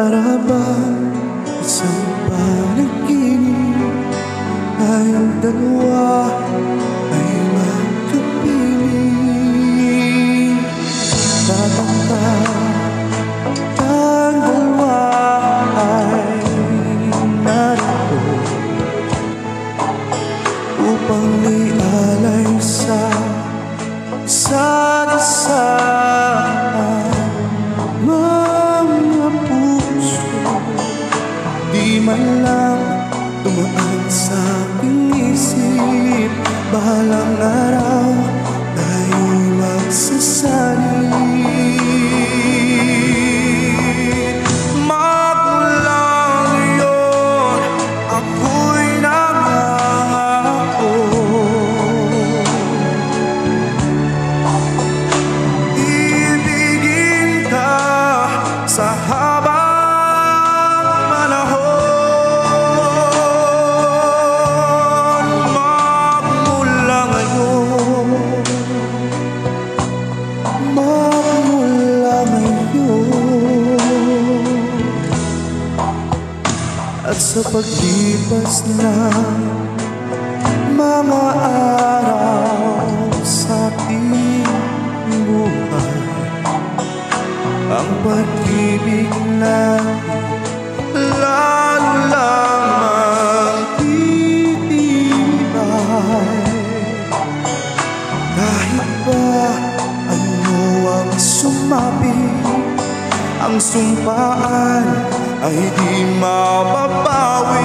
Para bang isang panaginip Tayong dalawa ay magkapiling. Tatangka Tayong dalawa ay narito Upang ialay sa isa't isa At sa paglipas ng mga araw sa ating buhay Ang pag-ibig natin lalo titibay. Kahit ba ano ang sumabi Ang sumpaan ay di mababawi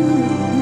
you.